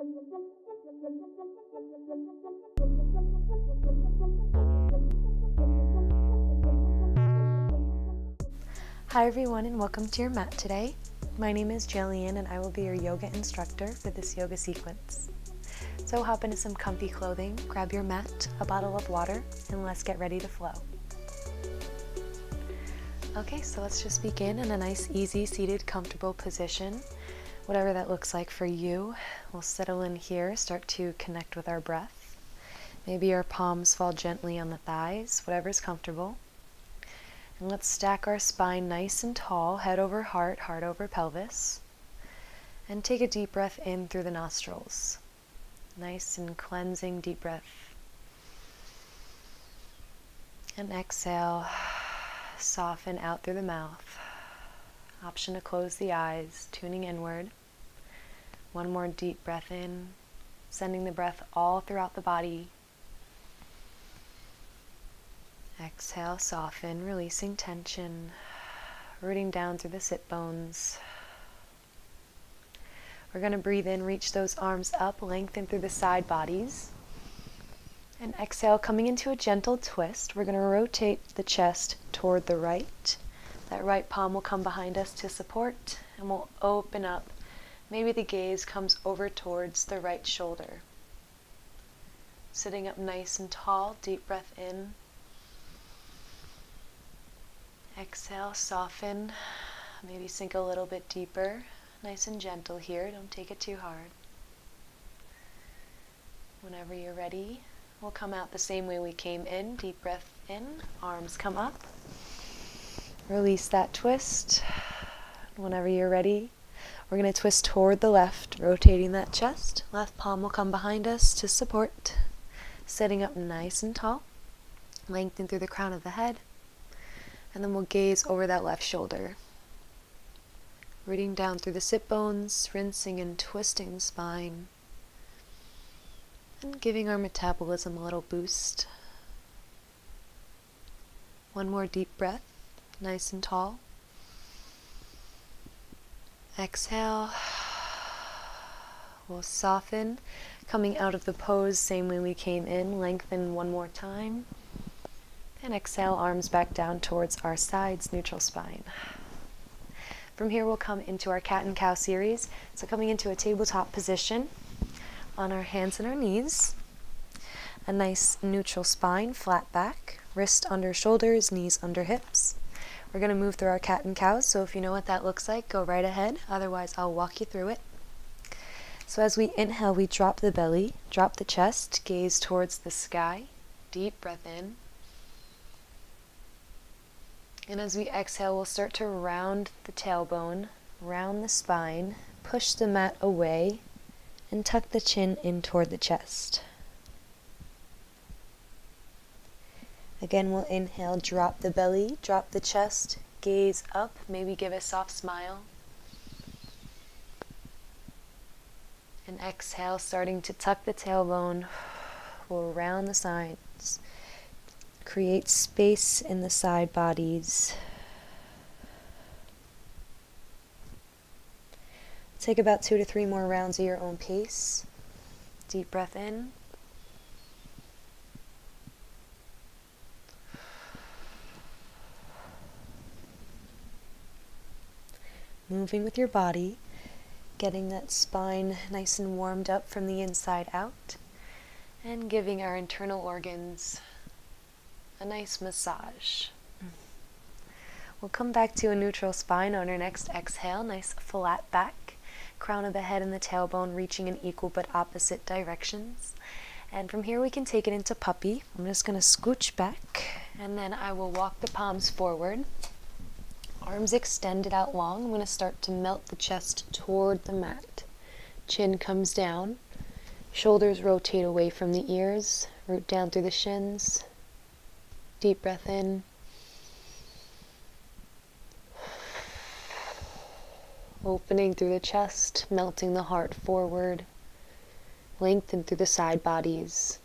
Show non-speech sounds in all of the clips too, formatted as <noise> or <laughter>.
Hi everyone and welcome to your mat today. My name is Jillian and I will be your yoga instructor for this yoga sequence. So hop into some comfy clothing, grab your mat, a bottle of water, and let's get ready to flow. Okay, so let's just begin in a nice, easy, seated, comfortable position. Whatever that looks like for you. We'll settle in here, start to connect with our breath. Maybe our palms fall gently on the thighs, whatever's comfortable. And let's stack our spine nice and tall, head over heart, heart over pelvis. And take a deep breath in through the nostrils. Nice and cleansing deep breath. And exhale, soften out through the mouth. Option to close the eyes, tuning inward. One more deep breath in, sending the breath all throughout the body, Exhale, soften, releasing tension, rooting down through the sit bones. We're going to breathe in, reach those arms up, lengthen through the side bodies. And exhale, coming into a gentle twist. We're going to rotate the chest toward the right. That right palm will come behind us to support, and we'll open up. Maybe the gaze comes over towards the right shoulder. Sitting up nice and tall, deep breath in. Exhale, soften, maybe sink a little bit deeper. Nice and gentle here, don't take it too hard. Whenever you're ready, we'll come out the same way we came in. Deep breath in, arms come up. Release that twist. Whenever you're ready, we're going to twist toward the left, rotating that chest. Left palm will come behind us to support. Sitting up nice and tall. Lengthen through the crown of the head. And then we'll gaze over that left shoulder. Rooting down through the sit bones, rinsing and twisting the spine. And giving our metabolism a little boost. One more deep breath, nice and tall. Exhale. We'll soften, coming out of the pose same way we came in. Lengthen one more time. And exhale, arms back down towards our sides, neutral spine. From here, we'll come into our cat and cow series. So, coming into a tabletop position on our hands and our knees. A nice neutral spine, flat back, wrist under shoulders, knees under hips. We're going to move through our cat and cows, so if you know what that looks like, go right ahead. Otherwise, I'll walk you through it. So, as we inhale, we drop the belly, drop the chest, gaze towards the sky. Deep breath in. And as we exhale, we'll start to round the tailbone, round the spine, push the mat away, and tuck the chin in toward the chest. Again, we'll inhale, drop the belly, drop the chest, gaze up, maybe give a soft smile. And exhale, starting to tuck the tailbone, <sighs> we'll round the sides Create space in the side bodies. Take about two to three more rounds at your own pace. Deep breath in. Moving with your body, getting that spine nice and warmed up from the inside out, and giving our internal organs a nice massage. We'll come back to a neutral spine on our next exhale. Nice flat back, crown of the head and the tailbone reaching in equal but opposite directions. And from here we can take it into puppy. I'm just going to scooch back and then I will walk the palms forward. Arms extended out long. I'm going to start to melt the chest toward the mat. Chin comes down. Shoulders rotate away from the ears. Root down through the shins. Deep breath in. Opening through the chest, melting the heart forward. Lengthen through the side bodies.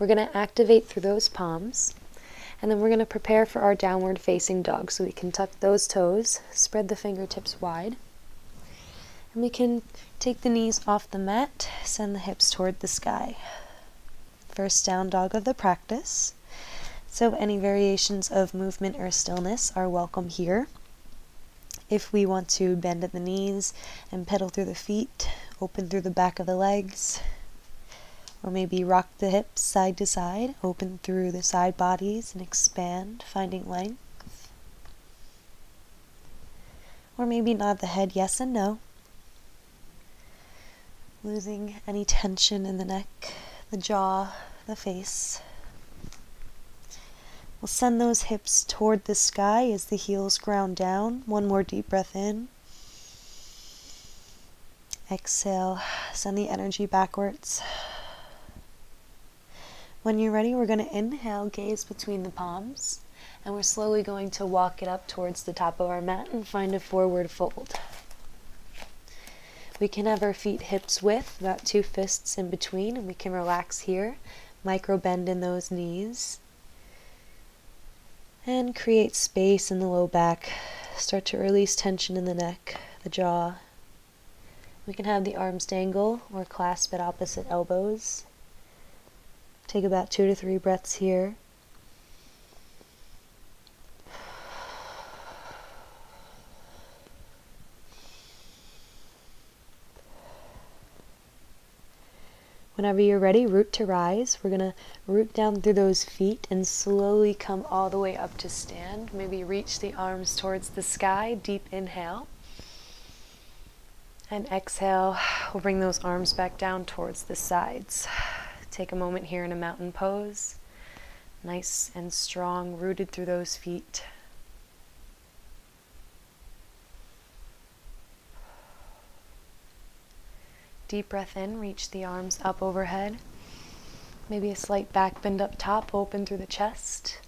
We're going to activate through those palms. And then we're going to prepare for our downward facing dog. So we can tuck those toes, spread the fingertips wide. And we can take the knees off the mat, send the hips toward the sky. First down dog of the practice. So any variations of movement or stillness are welcome here. If we want to bend at the knees and pedal through the feet, open through the back of the legs, or maybe rock the hips side to side, open through the side bodies and expand, finding length. Or maybe nod the head yes and no, losing any tension in the neck, the jaw, the face. We'll send those hips toward the sky as the heels ground down. One more deep breath in. Exhale, send the energy backwards. When you're ready, we're going to inhale, gaze between the palms, and we're slowly going to walk it up towards the top of our mat and find a forward fold. We can have our feet hips width, about two fists in between, and we can relax here, micro bend in those knees, and create space in the low back. Start to release tension in the neck, the jaw. We can have the arms dangle or clasp at opposite elbows. Take about two to three breaths here. Whenever you're ready, root to rise. We're going to root down through those feet and slowly come all the way up to stand. Maybe reach the arms towards the sky. Deep inhale. And exhale, we'll bring those arms back down towards the sides. Take a moment here in a mountain pose. Nice and strong, rooted through those feet. Deep breath in, reach the arms up overhead. Maybe a slight back bend up top, open through the chest.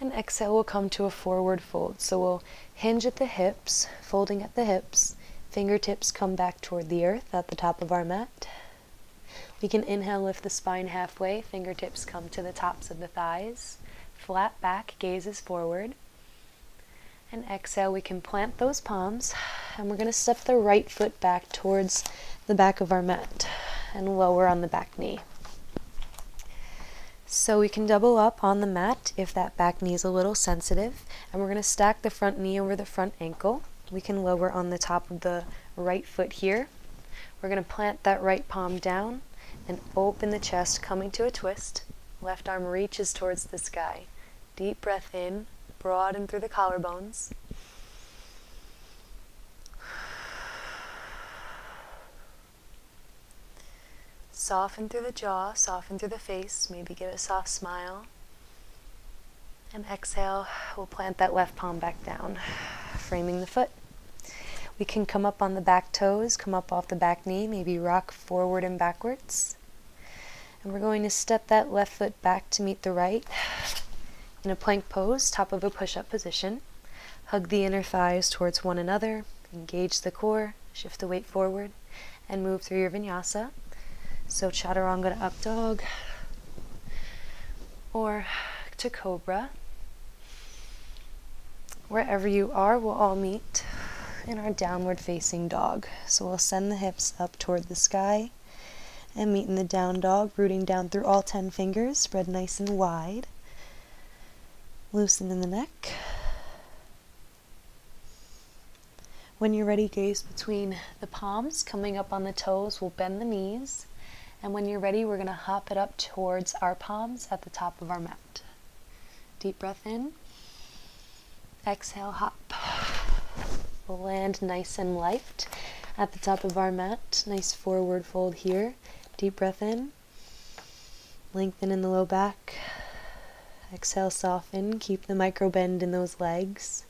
And exhale, we'll come to a forward fold. So we'll hinge at the hips, folding at the hips. Fingertips come back toward the earth at the top of our mat. We can inhale, lift the spine halfway, fingertips come to the tops of the thighs. Flat back, gazes forward. And exhale, we can plant those palms, and we're going to step the right foot back towards the back of our mat and lower on the back knee. So we can double up on the mat if that back knee is a little sensitive, and we're going to stack the front knee over the front ankle. We can lower on the top of the right foot here. We're going to plant that right palm down and open the chest, coming to a twist. Left arm reaches towards the sky. Deep breath in, broaden through the collarbones. Soften through the jaw, soften through the face, maybe give a soft smile. And exhale, we'll plant that left palm back down, framing the foot. We can come up on the back toes, come up off the back knee, maybe rock forward and backwards. And we're going to step that left foot back to meet the right in a plank pose, top of a push up position. Hug the inner thighs towards one another, engage the core, shift the weight forward, and move through your vinyasa. So, chaturanga to up dog or to cobra. Wherever you are, we'll all meet in our downward facing dog. So we'll send the hips up toward the sky and meet in the down dog, rooting down through all 10 fingers, spread nice and wide. Loosen in the neck. When you're ready, gaze between the palms, coming up on the toes. We'll bend the knees. And when you're ready, we're going to hop it up towards our palms at the top of our mat. Deep breath in. Exhale, hop. Land nice and light at the top of our mat. Nice forward fold here. Deep breath in. Lengthen in the low back. Exhale, soften. Keep the micro bend in those legs.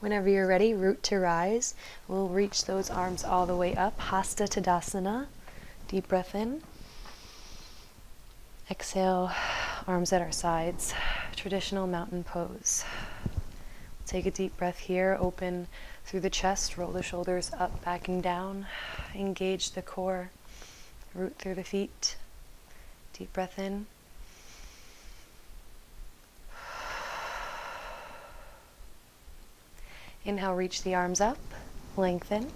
Whenever you're ready, root to rise. We'll reach those arms all the way up. Hasta Tadasana. Deep breath in. Exhale, arms at our sides. Traditional mountain pose. Take a deep breath here, open through the chest, roll the shoulders up, back and down. Engage the core, root through the feet. Deep breath in. Inhale, reach the arms up, lengthen.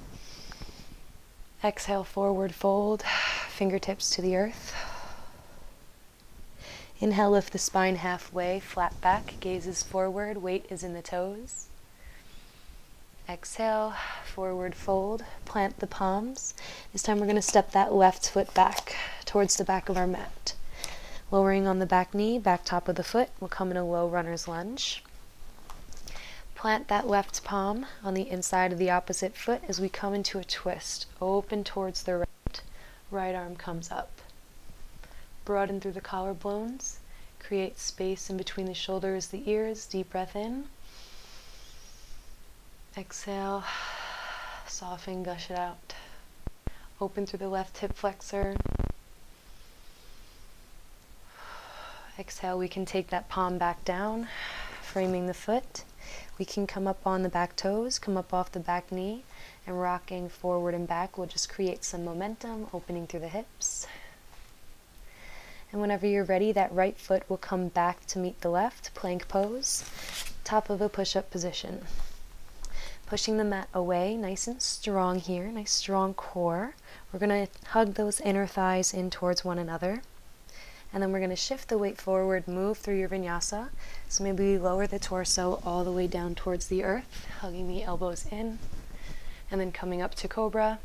Exhale, forward fold, fingertips to the earth. Inhale, lift the spine halfway, flat back, gazes forward, weight is in the toes. Exhale, forward fold, plant the palms. This time we're going to step that left foot back towards the back of our mat. Lowering on the back knee, back top of the foot, we'll come in a low runner's lunge. Plant that left palm on the inside of the opposite foot as we come into a twist. Open towards the right. Right arm comes up. Broaden through the collarbones. Create space in between the shoulders, the ears. Deep breath in. Exhale. Soften, gush it out. Open through the left hip flexor. Exhale, we can take that palm back down, framing the foot. We can come up on the back toes, come up off the back knee, and rocking forward and back will just create some momentum, opening through the hips. And whenever you're ready, that right foot will come back to meet the left, plank pose, top of a push-up position. Pushing the mat away, nice and strong here, nice strong core. We're going to hug those inner thighs in towards one another. And then we're going to shift the weight forward, move through your vinyasa. So maybe we lower the torso all the way down towards the earth, hugging the elbows in, and then coming up to cobra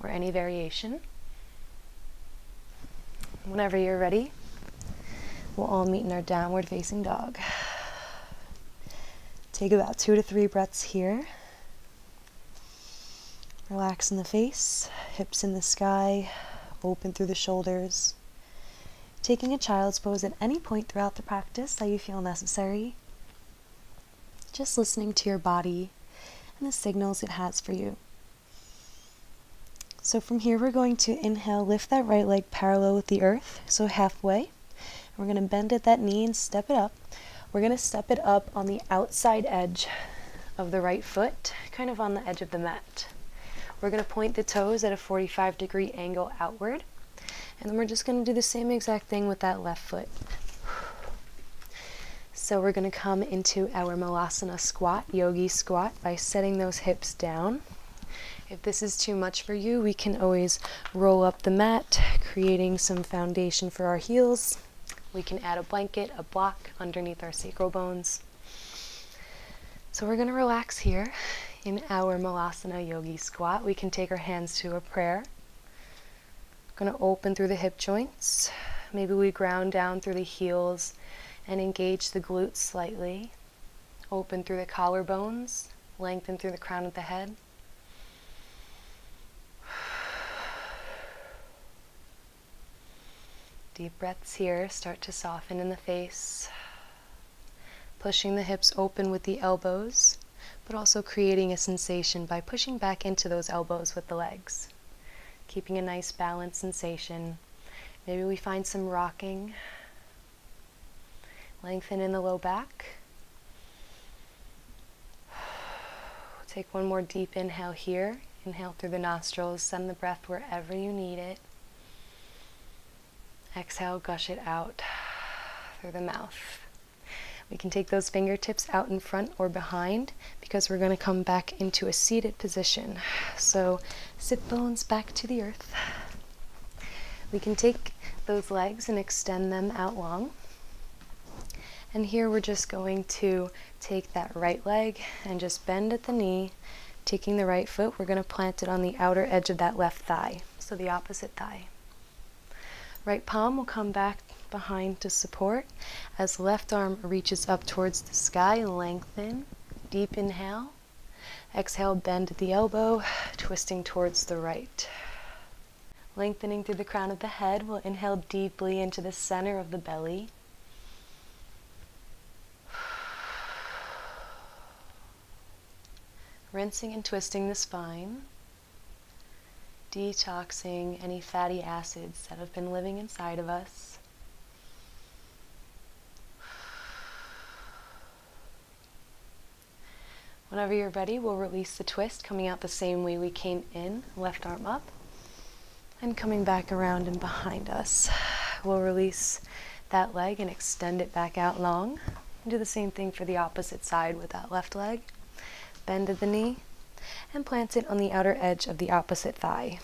or any variation. Whenever you're ready, we'll all meet in our downward facing dog. Take about two to three breaths here. Relax in the face, hips in the sky, open through the shoulders taking a child's pose at any point throughout the practice that you feel necessary. Just listening to your body and the signals it has for you. So from here, we're going to inhale, lift that right leg parallel with the earth, so halfway. We're going to bend at that knee and step it up. We're going to step it up on the outside edge of the right foot, kind of on the edge of the mat. We're going to point the toes at a 45 degree angle outward. And then we're just going to do the same exact thing with that left foot. So we're going to come into our Malasana squat, yogi squat, by setting those hips down. If this is too much for you, we can always roll up the mat, creating some foundation for our heels. We can add a blanket, a block underneath our sacral bones. So we're going to relax here in our Malasana yogi squat. We can take our hands to a prayer going to open through the hip joints. Maybe we ground down through the heels and engage the glutes slightly. Open through the collarbones, lengthen through the crown of the head. Deep breaths here. Start to soften in the face. Pushing the hips open with the elbows, but also creating a sensation by pushing back into those elbows with the legs keeping a nice balanced sensation. Maybe we find some rocking. Lengthen in the low back. Take one more deep inhale here. Inhale through the nostrils. Send the breath wherever you need it. Exhale, gush it out through the mouth. We can take those fingertips out in front or behind because we're going to come back into a seated position. So sit bones back to the earth. We can take those legs and extend them out long. And here we're just going to take that right leg and just bend at the knee. Taking the right foot, we're going to plant it on the outer edge of that left thigh, so the opposite thigh. Right palm will come back behind to support as left arm reaches up towards the sky. Lengthen. Deep inhale. Exhale, bend the elbow, twisting towards the right. Lengthening through the crown of the head, we'll inhale deeply into the center of the belly. Rinsing and twisting the spine detoxing any fatty acids that have been living inside of us. Whenever you're ready, we'll release the twist, coming out the same way we came in, left arm up, and coming back around and behind us. We'll release that leg and extend it back out long. do the same thing for the opposite side with that left leg. bend at the knee, and plant it on the outer edge of the opposite thigh.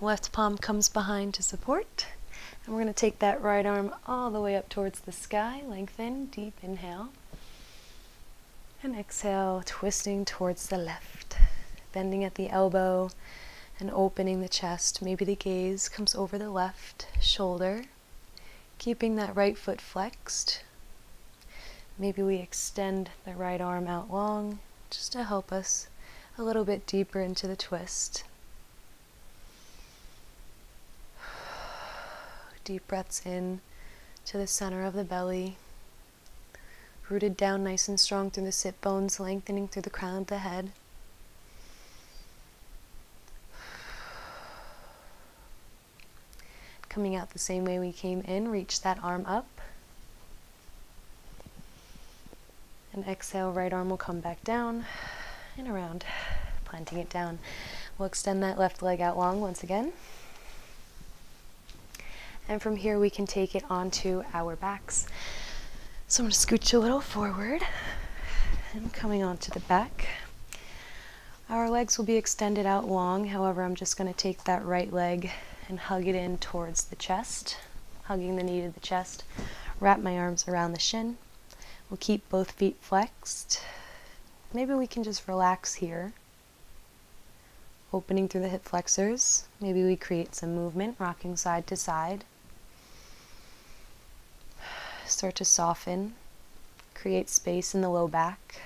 Left palm comes behind to support. And we're going to take that right arm all the way up towards the sky. Lengthen, deep inhale. And exhale, twisting towards the left. Bending at the elbow and opening the chest. Maybe the gaze comes over the left shoulder. Keeping that right foot flexed. Maybe we extend the right arm out long just to help us a little bit deeper into the twist. <sighs> Deep breaths in to the center of the belly. Rooted down nice and strong through the sit bones, lengthening through the crown of the head. <sighs> Coming out the same way we came in, reach that arm up. And exhale, right arm will come back down and around, planting it down. We'll extend that left leg out long once again. And from here we can take it onto our backs. So I'm going to scooch a little forward and coming onto the back. Our legs will be extended out long, however, I'm just going to take that right leg and hug it in towards the chest, hugging the knee to the chest. Wrap my arms around the shin. We'll keep both feet flexed. Maybe we can just relax here. Opening through the hip flexors. Maybe we create some movement, rocking side to side start to soften, create space in the low back.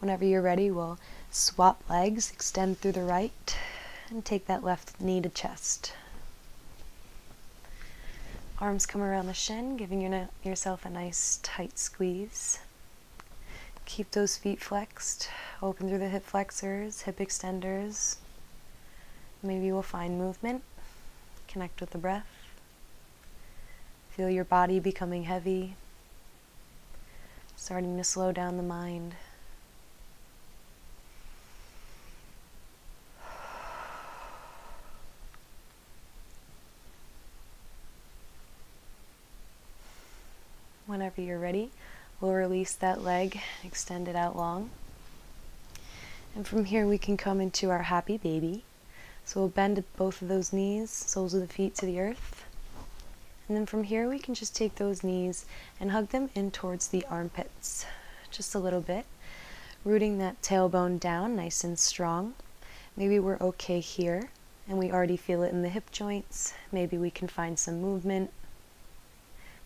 Whenever you're ready, we'll swap legs, extend through the right, and take that left knee to chest. Arms come around the shin, giving your yourself a nice tight squeeze. Keep those feet flexed. Open through the hip flexors, hip extenders. Maybe we'll find movement. Connect with the breath. Feel your body becoming heavy. Starting to slow down the mind. Whenever you're ready, We'll release that leg, extend it out long. And from here we can come into our happy baby. So we'll bend both of those knees, soles of the feet to the earth. And then from here we can just take those knees and hug them in towards the armpits, just a little bit. Rooting that tailbone down nice and strong. Maybe we're okay here and we already feel it in the hip joints. Maybe we can find some movement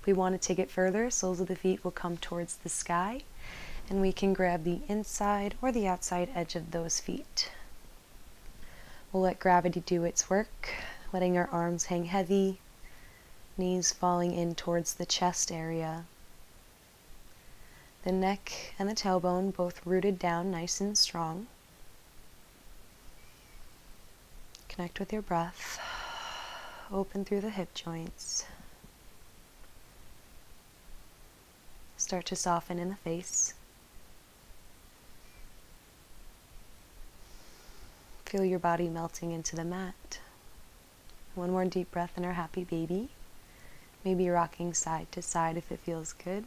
we want to take it further, soles of the feet will come towards the sky, and we can grab the inside or the outside edge of those feet. We'll let gravity do its work, letting our arms hang heavy, knees falling in towards the chest area. The neck and the tailbone both rooted down nice and strong. Connect with your breath. Open through the hip joints. Start to soften in the face. Feel your body melting into the mat. One more deep breath in our happy baby. Maybe rocking side to side if it feels good.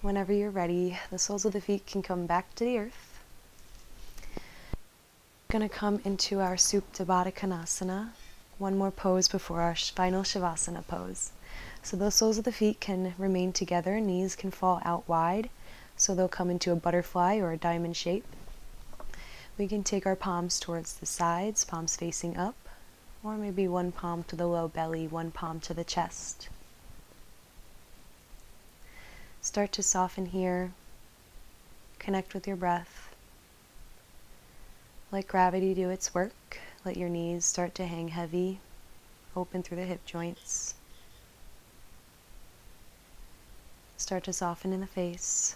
Whenever you're ready, the soles of the feet can come back to the earth. We're going to come into our Supta Baddha Konasana, one more pose before our final Shavasana pose. So the soles of the feet can remain together, knees can fall out wide, so they'll come into a butterfly or a diamond shape. We can take our palms towards the sides, palms facing up, or maybe one palm to the low belly, one palm to the chest. Start to soften here, connect with your breath. Let gravity do its work. Let your knees start to hang heavy, open through the hip joints. Start to soften in the face.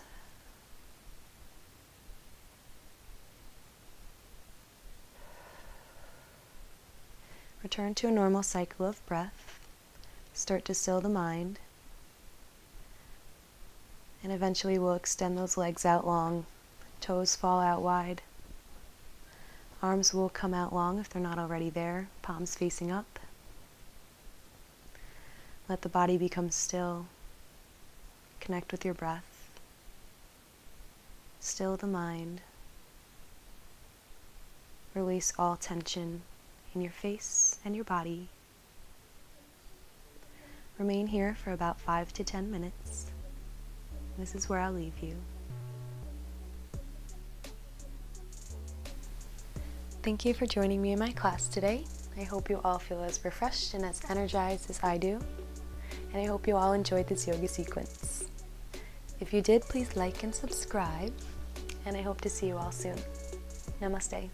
Return to a normal cycle of breath. Start to still the mind. And eventually we'll extend those legs out long. Toes fall out wide. Arms will come out long if they're not already there, palms facing up. Let the body become still. Connect with your breath. Still the mind. Release all tension in your face and your body. Remain here for about five to ten minutes. This is where I'll leave you. Thank you for joining me in my class today. I hope you all feel as refreshed and as energized as I do. And I hope you all enjoyed this yoga sequence. If you did, please like and subscribe. And I hope to see you all soon. Namaste.